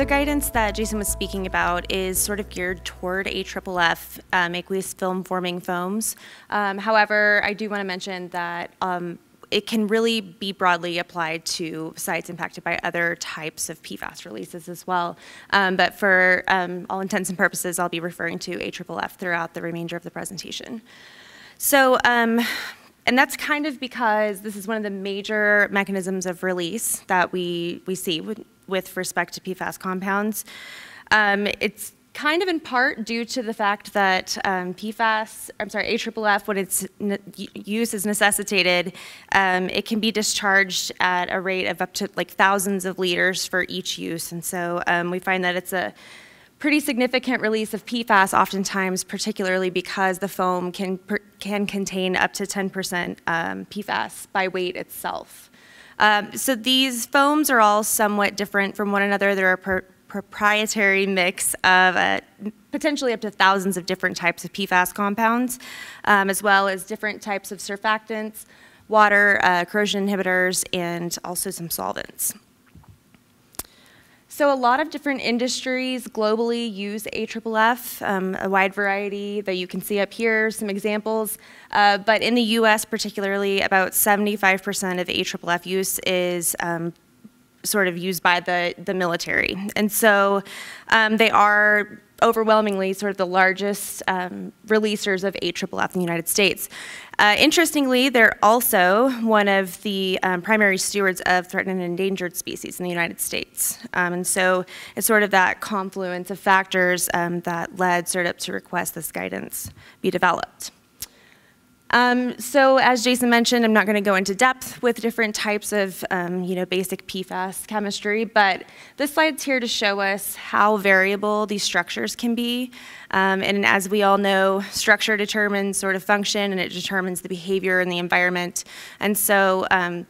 the guidance that Jason was speaking about is sort of geared toward AFFF, um, aqueous film forming foams. Um, however, I do want to mention that um, it can really be broadly applied to sites impacted by other types of PFAS releases as well. Um, but for um, all intents and purposes, I'll be referring to AFFF throughout the remainder of the presentation. So, um, and that's kind of because this is one of the major mechanisms of release that we, we see with, respect to PFAS compounds. Um, it's kind of in part due to the fact that um, PFAS, I'm sorry, AFFF, when its use is necessitated, um, it can be discharged at a rate of up to like thousands of liters for each use. And so um, we find that it's a pretty significant release of PFAS oftentimes, particularly because the foam can, can contain up to 10% um, PFAS by weight itself. Um, so these foams are all somewhat different from one another. They're a proprietary mix of uh, potentially up to thousands of different types of PFAS compounds, um, as well as different types of surfactants, water, uh, corrosion inhibitors, and also some solvents. So a lot of different industries globally use AFFF, um, a wide variety that you can see up here, some examples. Uh, but in the US particularly, about 75% of AFFF use is um, sort of used by the, the military. And so um, they are overwhelmingly sort of the largest um, releasers of AFFF in the United States. Uh, interestingly, they're also one of the um, primary stewards of threatened and endangered species in the United States. Um, and so it's sort of that confluence of factors um, that led SERDP to request this guidance be developed. Um, so as Jason mentioned, I'm not going to go into depth with different types of, um, you know, basic PFAS chemistry, but this slide's here to show us how variable these structures can be. Um, and as we all know, structure determines sort of function and it determines the behavior in the environment. And so um,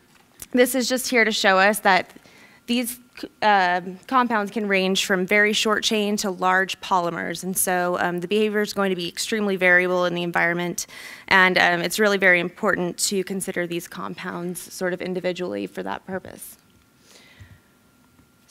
this is just here to show us that these uh, compounds can range from very short chain to large polymers. And so um, the behavior is going to be extremely variable in the environment. And um, it's really very important to consider these compounds sort of individually for that purpose.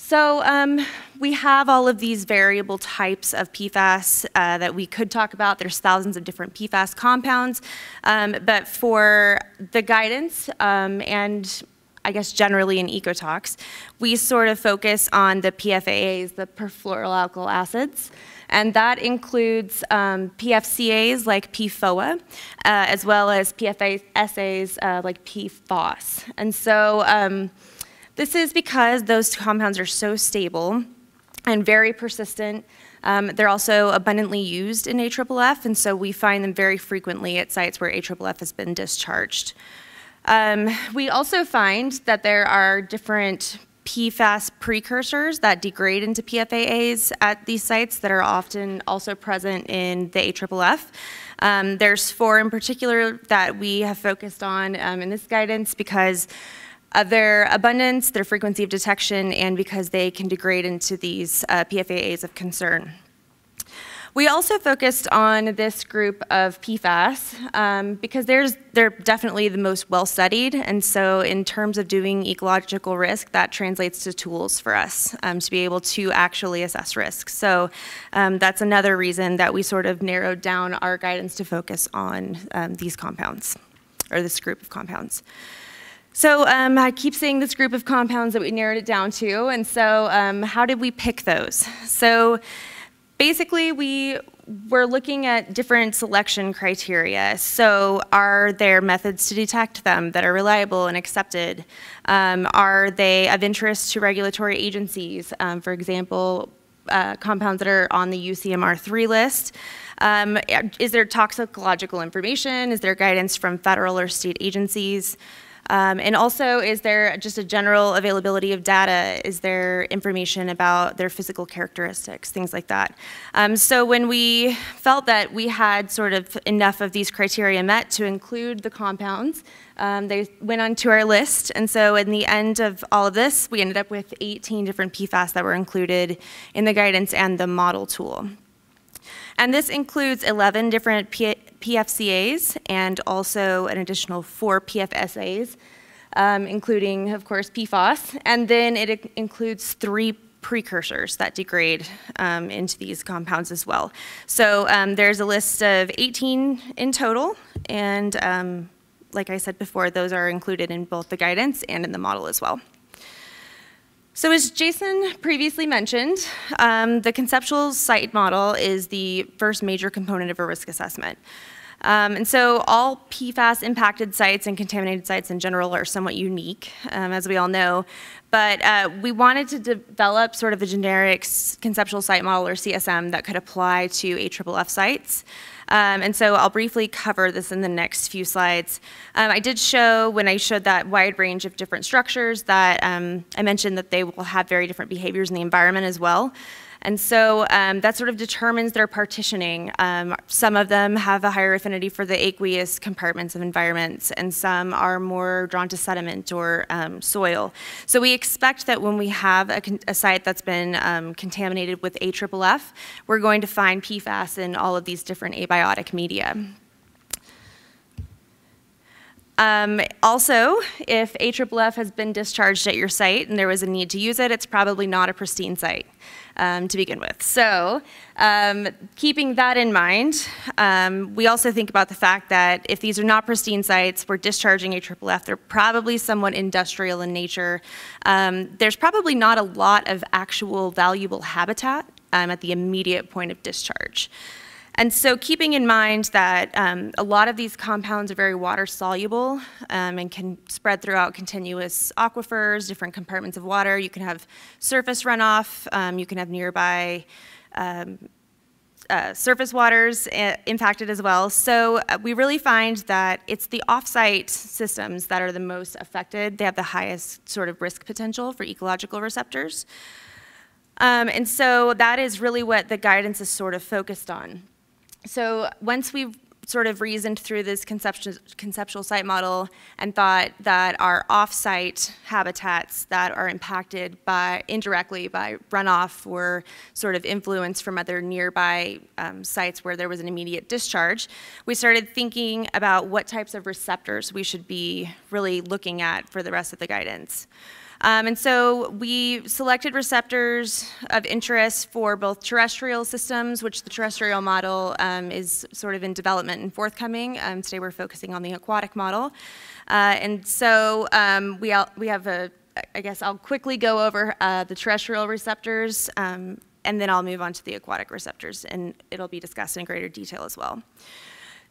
So um, we have all of these variable types of PFAS uh, that we could talk about. There's thousands of different PFAS compounds. Um, but for the guidance um, and I guess generally in ecotox, we sort of focus on the PFAAs, the perfluoroalkyl acids, and that includes um, PFCAs like PFOA, uh, as well as PFASAs uh, like PFOS. And so um, this is because those compounds are so stable and very persistent. Um, they're also abundantly used in AFFF, and so we find them very frequently at sites where AFFF has been discharged. Um, we also find that there are different PFAS precursors that degrade into PFAAs at these sites that are often also present in the AFFF. Um, there's four in particular that we have focused on um, in this guidance because of their abundance, their frequency of detection, and because they can degrade into these uh, PFAAs of concern. We also focused on this group of PFAS um, because there's, they're definitely the most well studied. And so, in terms of doing ecological risk, that translates to tools for us um, to be able to actually assess risk. So, um, that's another reason that we sort of narrowed down our guidance to focus on um, these compounds or this group of compounds. So um, I keep saying this group of compounds that we narrowed it down to, and so um, how did we pick those? So basically we we're looking at different selection criteria. So are there methods to detect them that are reliable and accepted? Um, are they of interest to regulatory agencies? Um, for example, uh, compounds that are on the UCMR3 list. Um, is there toxicological information? Is there guidance from federal or state agencies? Um, and also, is there just a general availability of data? Is there information about their physical characteristics, things like that? Um, so when we felt that we had sort of enough of these criteria met to include the compounds, um, they went onto our list. And so in the end of all of this, we ended up with 18 different PFAS that were included in the guidance and the model tool. And this includes 11 different P PFCAs and also an additional four PFSAs, um, including, of course, PFOS. And then it includes three precursors that degrade um, into these compounds as well. So um, there's a list of 18 in total, and um, like I said before, those are included in both the guidance and in the model as well. So as Jason previously mentioned, um, the conceptual site model is the first major component of a risk assessment. Um, and so all PFAS impacted sites and contaminated sites in general are somewhat unique, um, as we all know. But uh, we wanted to develop sort of a generic conceptual site model or CSM that could apply to AFFF sites. Um, and so I'll briefly cover this in the next few slides. Um, I did show, when I showed that wide range of different structures, that um, I mentioned that they will have very different behaviors in the environment as well. And so um, that sort of determines their partitioning. Um, some of them have a higher affinity for the aqueous compartments of environments, and some are more drawn to sediment or um, soil. So we expect that when we have a, a site that's been um, contaminated with AFFF, we're going to find PFAS in all of these different abiotic media. Um, also, if AFFF has been discharged at your site and there was a need to use it, it's probably not a pristine site um, to begin with. So um, keeping that in mind, um, we also think about the fact that if these are not pristine sites, we're discharging AFFF, they're probably somewhat industrial in nature. Um, there's probably not a lot of actual valuable habitat um, at the immediate point of discharge. And so keeping in mind that um, a lot of these compounds are very water soluble um, and can spread throughout continuous aquifers, different compartments of water. You can have surface runoff, um, you can have nearby um, uh, surface waters uh, impacted as well. So uh, we really find that it's the offsite systems that are the most affected. They have the highest sort of risk potential for ecological receptors. Um, and so that is really what the guidance is sort of focused on so once we've sort of reasoned through this conceptual, conceptual site model and thought that our off-site habitats that are impacted by indirectly by runoff or sort of influence from other nearby um, sites where there was an immediate discharge, we started thinking about what types of receptors we should be really looking at for the rest of the guidance. Um, and so we selected receptors of interest for both terrestrial systems, which the terrestrial model um, is sort of in development and forthcoming. Um, today we're focusing on the aquatic model. Uh, and so um, we, we have a, I guess I'll quickly go over uh, the terrestrial receptors um, and then I'll move on to the aquatic receptors and it'll be discussed in greater detail as well.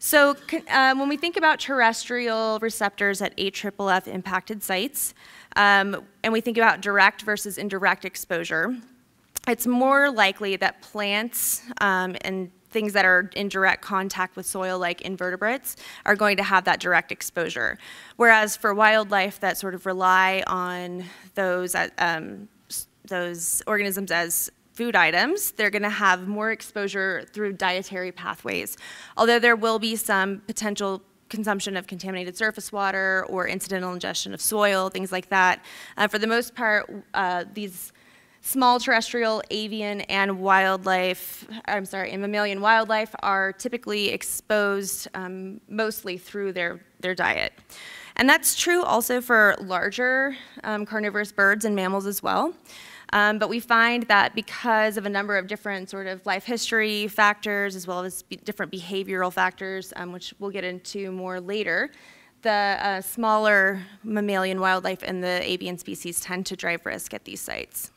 So um, when we think about terrestrial receptors at AFFF impacted sites, um, and we think about direct versus indirect exposure, it's more likely that plants um, and things that are in direct contact with soil like invertebrates are going to have that direct exposure. Whereas for wildlife that sort of rely on those, uh, um, those organisms as food items, they're going to have more exposure through dietary pathways. Although there will be some potential consumption of contaminated surface water or incidental ingestion of soil, things like that. Uh, for the most part, uh, these small terrestrial, avian, and wildlife, I'm sorry, and mammalian wildlife are typically exposed um, mostly through their, their diet. And that's true also for larger um, carnivorous birds and mammals as well. Um, but we find that because of a number of different sort of life history factors, as well as different behavioral factors, um, which we'll get into more later, the uh, smaller mammalian wildlife and the avian species tend to drive risk at these sites.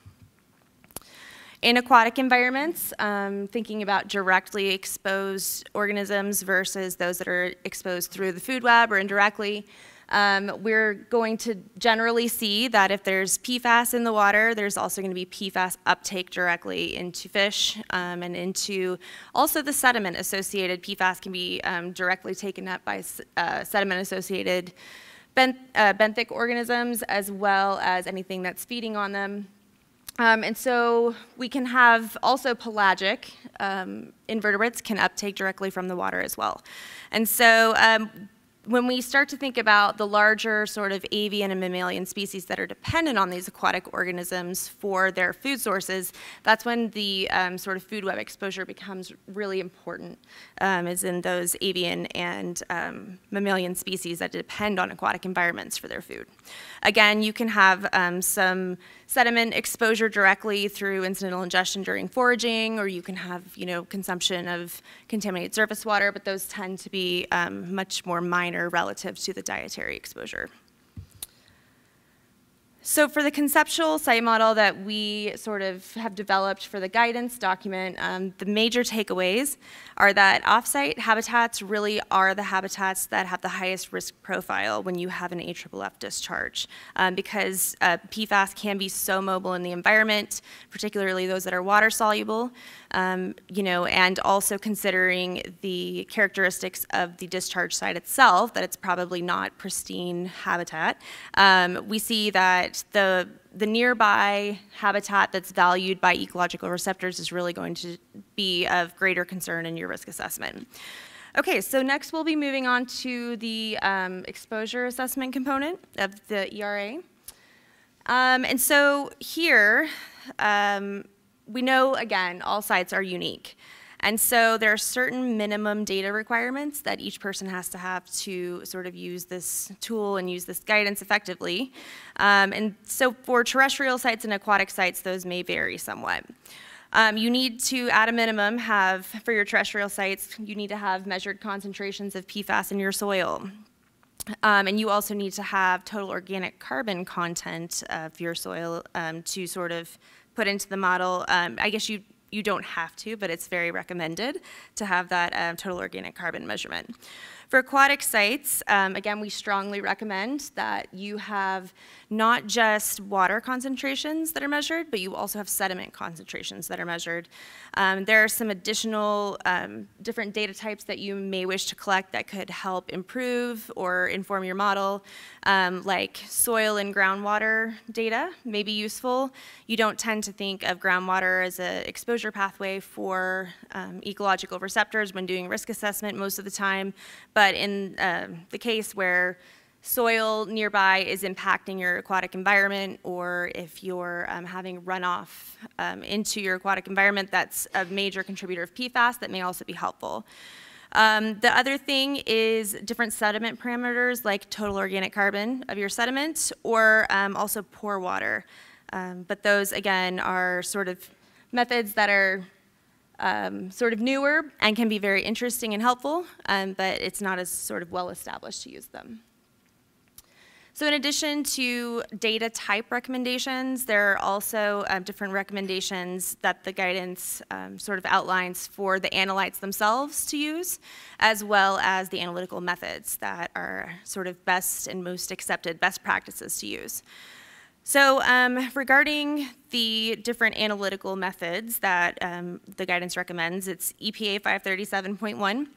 In aquatic environments, um, thinking about directly exposed organisms versus those that are exposed through the food web or indirectly, um, we're going to generally see that if there's PFAS in the water, there's also going to be PFAS uptake directly into fish um, and into also the sediment associated. PFAS can be um, directly taken up by uh, sediment associated uh, benthic organisms as well as anything that's feeding on them. Um, and so we can have also pelagic um, invertebrates can uptake directly from the water as well. And so um, when we start to think about the larger sort of avian and mammalian species that are dependent on these aquatic organisms for their food sources, that's when the um, sort of food web exposure becomes really important, um, is in those avian and um, mammalian species that depend on aquatic environments for their food. Again, you can have um, some sediment exposure directly through incidental ingestion during foraging, or you can have, you know, consumption of contaminated surface water, but those tend to be um, much more minor relative to the dietary exposure. So for the conceptual site model that we sort of have developed for the guidance document, um, the major takeaways are that offsite habitats really are the habitats that have the highest risk profile when you have an AFFF discharge um, because uh, PFAS can be so mobile in the environment, particularly those that are water soluble, um, you know, and also considering the characteristics of the discharge site itself, that it's probably not pristine habitat. Um, we see that the the nearby habitat that's valued by ecological receptors is really going to be of greater concern in your risk assessment. Okay, so next we'll be moving on to the um, exposure assessment component of the ERA. Um, and so here, um, we know, again, all sites are unique. And so there are certain minimum data requirements that each person has to have to sort of use this tool and use this guidance effectively. Um, and so for terrestrial sites and aquatic sites, those may vary somewhat. Um, you need to, at a minimum, have, for your terrestrial sites, you need to have measured concentrations of PFAS in your soil. Um, and you also need to have total organic carbon content of your soil um, to sort of put into the model. Um, I guess you you don't have to, but it's very recommended to have that um, total organic carbon measurement. For aquatic sites, um, again, we strongly recommend that you have not just water concentrations that are measured, but you also have sediment concentrations that are measured. Um, there are some additional um, different data types that you may wish to collect that could help improve or inform your model, um, like soil and groundwater data may be useful. You don't tend to think of groundwater as an exposure pathway for um, ecological receptors when doing risk assessment most of the time, but but in uh, the case where soil nearby is impacting your aquatic environment or if you're um, having runoff um, into your aquatic environment, that's a major contributor of PFAS that may also be helpful. Um, the other thing is different sediment parameters like total organic carbon of your sediment or um, also pore water. Um, but those, again, are sort of methods that are um, sort of newer and can be very interesting and helpful, um, but it's not as sort of well established to use them. So in addition to data type recommendations, there are also um, different recommendations that the guidance um, sort of outlines for the analytes themselves to use, as well as the analytical methods that are sort of best and most accepted best practices to use. So um, regarding the different analytical methods that um, the guidance recommends, it's EPA 537.1, um,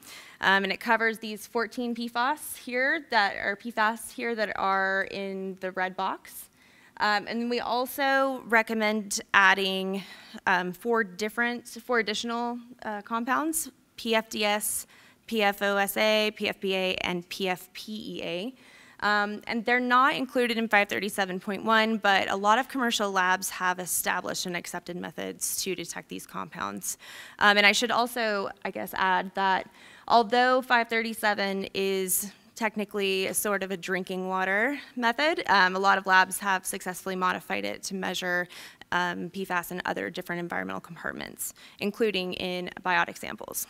and it covers these 14 PFAS here that are PFAS here that are in the red box. Um, and we also recommend adding um, four different, four additional uh, compounds, PFDS, PFOSA, PFBA, and PFPEA. Um, and they're not included in 537.1, but a lot of commercial labs have established and accepted methods to detect these compounds. Um, and I should also, I guess, add that although 537 is technically a sort of a drinking water method. Um, a lot of labs have successfully modified it to measure um, PFAS in other different environmental compartments, including in biotic samples.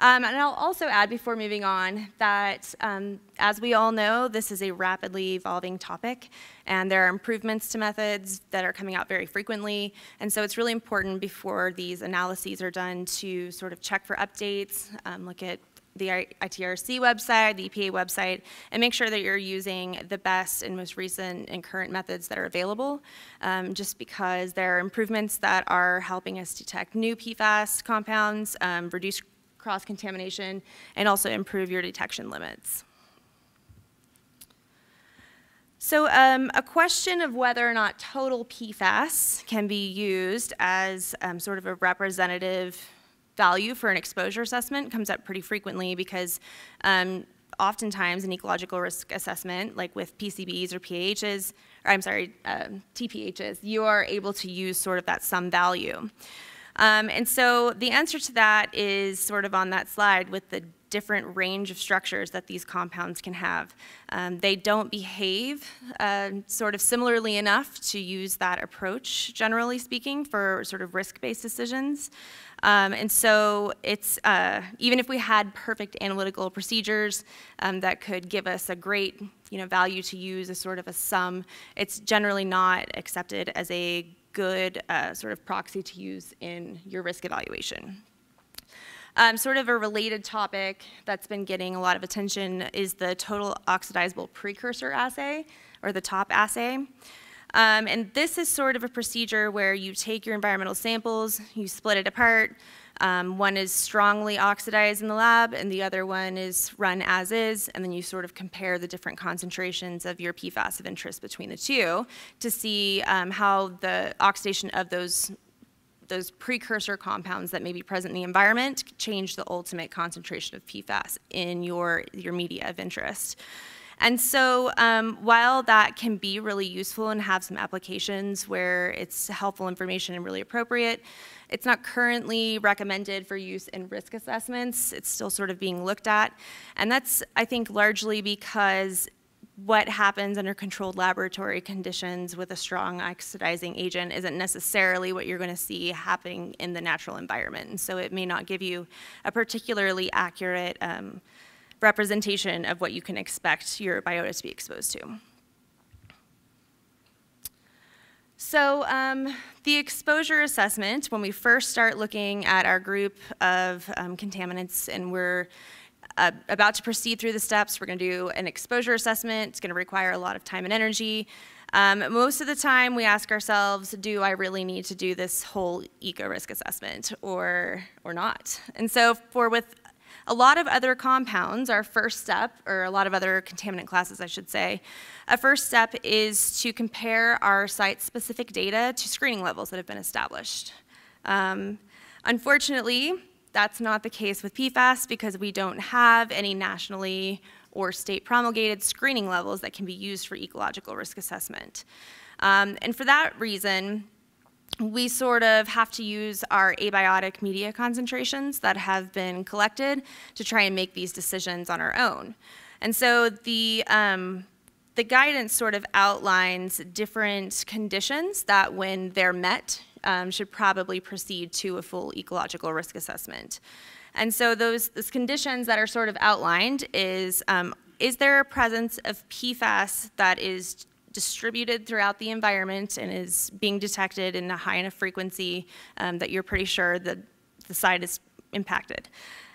Um, and I'll also add before moving on that, um, as we all know, this is a rapidly evolving topic, and there are improvements to methods that are coming out very frequently. And so it's really important before these analyses are done to sort of check for updates, um, look at the ITRC website, the EPA website, and make sure that you're using the best and most recent and current methods that are available, um, just because there are improvements that are helping us detect new PFAS compounds, um, reduce cross-contamination, and also improve your detection limits. So um, a question of whether or not total PFAS can be used as um, sort of a representative value for an exposure assessment comes up pretty frequently because um, oftentimes an ecological risk assessment, like with PCBs or PAHs, or I'm sorry, uh, TPHs, you are able to use sort of that sum value. Um, and so the answer to that is sort of on that slide with the different range of structures that these compounds can have. Um, they don't behave uh, sort of similarly enough to use that approach, generally speaking, for sort of risk-based decisions. Um, and so it's, uh, even if we had perfect analytical procedures um, that could give us a great you know, value to use as sort of a sum, it's generally not accepted as a good uh, sort of proxy to use in your risk evaluation. Um, sort of a related topic that's been getting a lot of attention is the total oxidizable precursor assay, or the TOP assay. Um, and this is sort of a procedure where you take your environmental samples, you split it apart. Um, one is strongly oxidized in the lab, and the other one is run as is, and then you sort of compare the different concentrations of your PFAS of interest between the two to see um, how the oxidation of those those precursor compounds that may be present in the environment change the ultimate concentration of PFAS in your, your media of interest. And so um, while that can be really useful and have some applications where it's helpful information and really appropriate, it's not currently recommended for use in risk assessments. It's still sort of being looked at. And that's, I think, largely because what happens under controlled laboratory conditions with a strong oxidizing agent isn't necessarily what you're going to see happening in the natural environment. And so it may not give you a particularly accurate um, representation of what you can expect your biota to be exposed to. So um, the exposure assessment, when we first start looking at our group of um, contaminants and we're uh, about to proceed through the steps. We're going to do an exposure assessment. It's going to require a lot of time and energy. Um, most of the time, we ask ourselves, do I really need to do this whole eco risk assessment or, or not? And so for with a lot of other compounds, our first step, or a lot of other contaminant classes, I should say, a first step is to compare our site-specific data to screening levels that have been established. Um, unfortunately, that's not the case with PFAS because we don't have any nationally or state promulgated screening levels that can be used for ecological risk assessment. Um, and for that reason, we sort of have to use our abiotic media concentrations that have been collected to try and make these decisions on our own. And so the, um, the guidance sort of outlines different conditions that when they're met, um, should probably proceed to a full ecological risk assessment. And so those, those conditions that are sort of outlined is, um, is there a presence of PFAS that is distributed throughout the environment and is being detected in a high enough frequency um, that you're pretty sure that the site is impacted.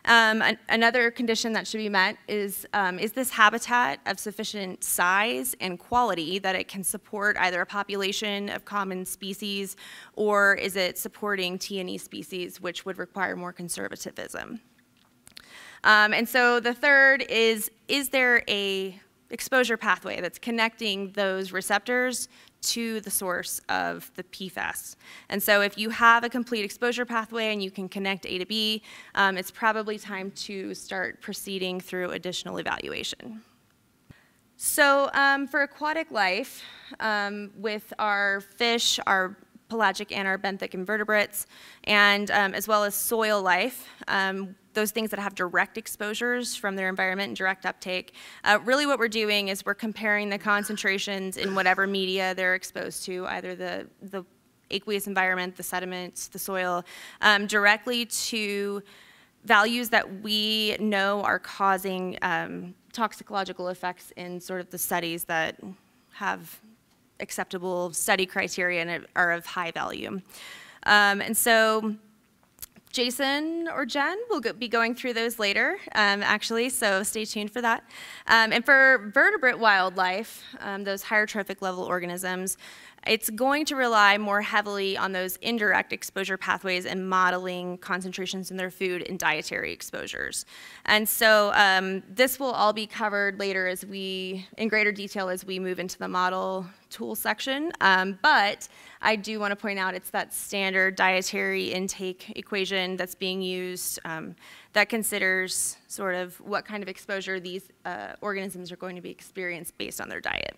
Um, an another condition that should be met is, um, is this habitat of sufficient size and quality that it can support either a population of common species or is it supporting T&E species, which would require more conservatism. Um, and so the third is, is there a exposure pathway that's connecting those receptors to the source of the PFAS. And so if you have a complete exposure pathway and you can connect A to B, um, it's probably time to start proceeding through additional evaluation. So um, for aquatic life, um, with our fish, our pelagic and our benthic invertebrates, and um, as well as soil life, um, those things that have direct exposures from their environment and direct uptake. Uh, really what we're doing is we're comparing the concentrations in whatever media they're exposed to, either the, the aqueous environment, the sediments, the soil, um, directly to values that we know are causing um, toxicological effects in sort of the studies that have acceptable study criteria and are of high value. Um, and so Jason or Jen will go, be going through those later, um, actually, so stay tuned for that. Um, and for vertebrate wildlife, um, those higher trophic level organisms, it's going to rely more heavily on those indirect exposure pathways and modeling concentrations in their food and dietary exposures. And so um, this will all be covered later as we, in greater detail as we move into the model tool section. Um, but I do want to point out it's that standard dietary intake equation that's being used um, that considers sort of what kind of exposure these uh, organisms are going to be experienced based on their diet.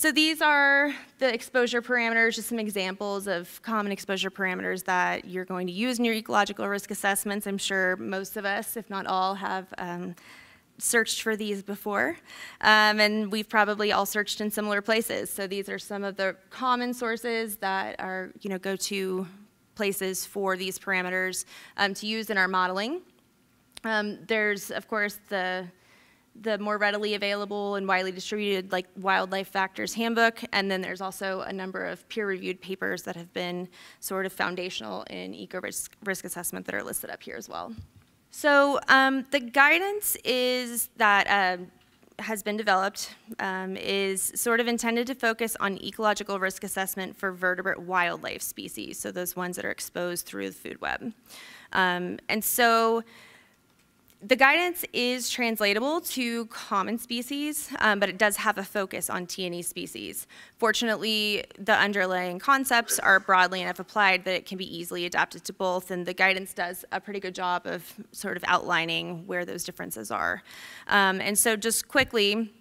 So these are the exposure parameters, just some examples of common exposure parameters that you're going to use in your ecological risk assessments. I'm sure most of us, if not all, have um, searched for these before. Um, and we've probably all searched in similar places. So these are some of the common sources that are, you know, go-to places for these parameters um, to use in our modeling. Um, there's, of course, the the more readily available and widely distributed like wildlife factors handbook. And then there's also a number of peer-reviewed papers that have been sort of foundational in eco risk, risk assessment that are listed up here as well. So um, the guidance is that uh, has been developed um, is sort of intended to focus on ecological risk assessment for vertebrate wildlife species so those ones that are exposed through the food web. Um, and so the guidance is translatable to common species, um, but it does have a focus on T&E species. Fortunately, the underlying concepts are broadly enough applied that it can be easily adapted to both, and the guidance does a pretty good job of sort of outlining where those differences are. Um, and so just quickly,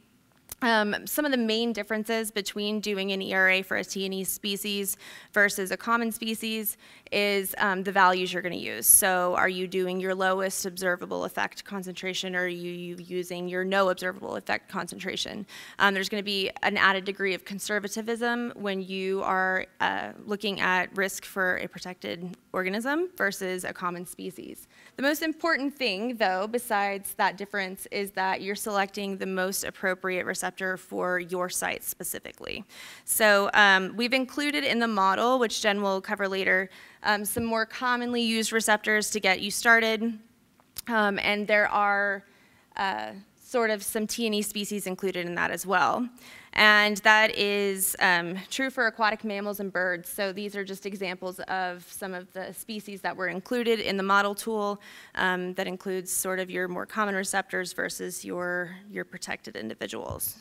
um, some of the main differences between doing an ERA for a T&E species versus a common species is um, the values you're going to use. So are you doing your lowest observable effect concentration or are you using your no observable effect concentration? Um, there's going to be an added degree of conservatism when you are uh, looking at risk for a protected organism versus a common species. The most important thing, though, besides that difference, is that you're selecting the most appropriate receptor for your site specifically. So um, we've included in the model, which Jen will cover later, um, some more commonly used receptors to get you started. Um, and there are uh, sort of some T&E species included in that as well and that is um, true for aquatic mammals and birds. So these are just examples of some of the species that were included in the model tool um, that includes sort of your more common receptors versus your, your protected individuals.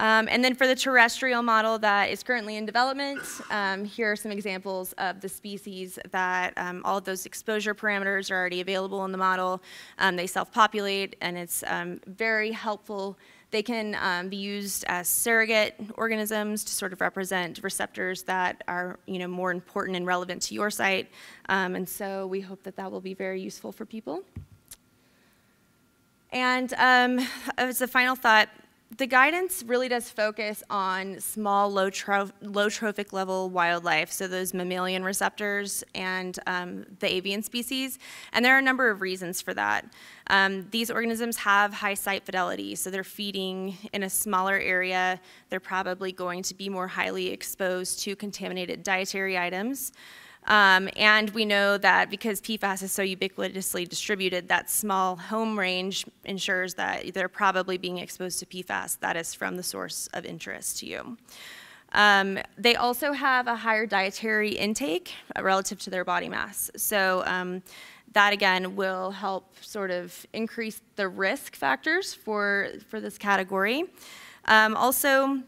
Um, and then for the terrestrial model that is currently in development, um, here are some examples of the species that um, all of those exposure parameters are already available in the model. Um, they self-populate, and it's um, very helpful they can um, be used as surrogate organisms to sort of represent receptors that are you know, more important and relevant to your site. And so we hope that that will be very useful for people. And um, as a final thought, the guidance really does focus on small, low, tro low trophic level wildlife, so those mammalian receptors and um, the avian species, and there are a number of reasons for that. Um, these organisms have high site fidelity, so they're feeding in a smaller area. They're probably going to be more highly exposed to contaminated dietary items. Um, and we know that because PFAS is so ubiquitously distributed, that small home range ensures that they're probably being exposed to PFAS that is from the source of interest to you. Um, they also have a higher dietary intake relative to their body mass. So um, that again will help sort of increase the risk factors for, for this category. Um, also,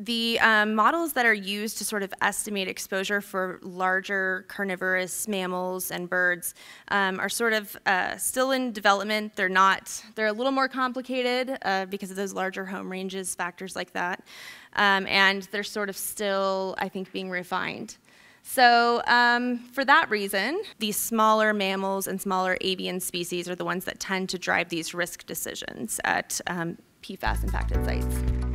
the um, models that are used to sort of estimate exposure for larger carnivorous mammals and birds um, are sort of uh, still in development. They're not, they're a little more complicated uh, because of those larger home ranges, factors like that. Um, and they're sort of still, I think, being refined. So um, for that reason, these smaller mammals and smaller avian species are the ones that tend to drive these risk decisions at um, PFAS impacted sites.